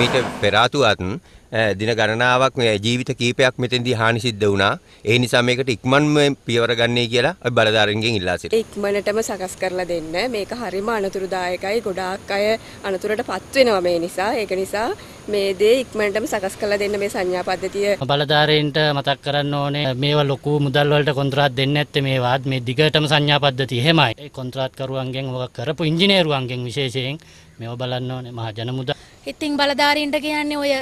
මීට පෙර ආතුවත් දින ගණනාවක් මේ ජීවිත කීපයක් මෙතෙන්දී හානි සිද්ධ වුණා. ඒ නිසා මේකට ඉක්මන්ම පියවර ගන්නයි කියලා අපි බලධාරීන්ගෙන් ඉල්ලා සිටිනවා. ඉක්මනටම සකස් කරලා දෙන්න. මේක හරිම අනතුරුදායකයි. ගොඩාක් අය අනතුරටපත් වෙනවා මේ නිසා. ඒක නිසා මේ දේ ඉක්මනටම සකස් කරලා දෙන්න මේ සංඥා පද්ධතිය බලධාරීන්ට මතක් කරන්න ඕනේ මේවා ලොකු මුදල් වලට කොන්ත්‍රාත් දෙන්නේ නැත්තේ මේවාත් මේ දිගටම සංඥා පද්ධතිය එහෙමයි. ඒ කොන්ත්‍රාත්කරුවන්ගෙන් ඔක කරපු ඉංජිනේරුවන්ගෙන් විශේෂයෙන් මේව බලන්න ඕනේ මහ ජන මුදල්. ඉතින් බලධාරීන්ට කියන්නේ ඔය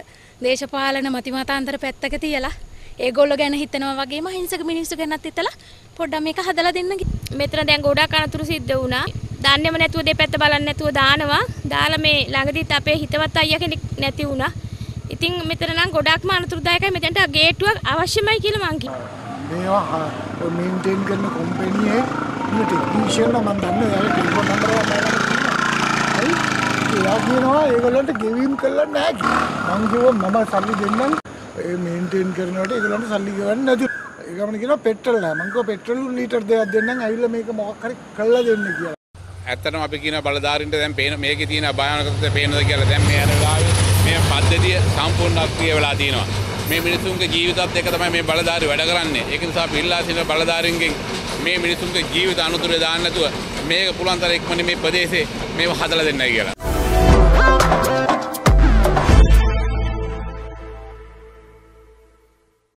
දේශපාලන මතිමතාන්තර පැත්තක තියලා ඒගොල්ලෝ ගැන හිතනවා වගේම හිංසක මිනිස්සු ගැනත් හිතලා පොඩ්ඩක් මේක හදලා දෙන්න මෙතන දැන් ගොඩාක් අනතුරු සිද්ධ වුණා. දන්නේම නැතුව දෙපැත්ත බලන්නේ නැතුව දානවා. දාලා මේ ළඟදිත් අපේ හිතවත් අයියා කෙනෙක් නැති වුණා. ඉතින් මෙතන නම් ගොඩාක්ම අනතුරුදායකයි මෙතනට ගේට්ටුවක් අවශ්‍යමයි කියලා මං කිව්වා. මේවා මේන්ටේන් කරන කොම්පැනියේ ඉන්න ටෙක්නීෂියන් මම දන්නේ එයාගේ ටෙලිෆෝන් නම්බර් එක එයා කියනවා ඒගොල්ලන්ට ගෙවීම් කළා නැහැ කියලා. මං කිව්වා මම සල්ලි දෙන්නම් ඒ මේන්ටේන් කරනකොට ඒගොල්ලන්ට සල්ලි ගෙවන්න නැති. ඒ ගමන කියනවා පෙට්‍රල් නැහැ. මං කිව්වා පෙට්‍රල් ලීටර් දෙකක් දෙන්නම් ඇවිල්ලා මේක මොකක් හරි කළා දෙන්න කියලා. ඇත්තටම අපි කියන බලධාරීන්ට දැන් පේන මේකේ තියෙන භයානකත්වය පේනද කියලා දැන් මේ යන වෙලාවේ මේ පද්ධතිය සම්පූර්ණ අක්‍රිය වෙලා තියෙනවා. මේ මිනිසුන්ගේ ජීවිතත් එක්ක තමයි මේ බලධාරී වැඩ කරන්නේ. ඒක නිසා අපි ඉල්ලා සිටින බලධාරීන්ගෙන් මේ මිනිසුන්ගේ ජීවිත අනුතුරේ දාන්න නැතුව මේක පුළුවන් තරම් ඉක්මනින් මේ ප්‍රදේශේ මේව හදලා දෙන්නයි කියලා.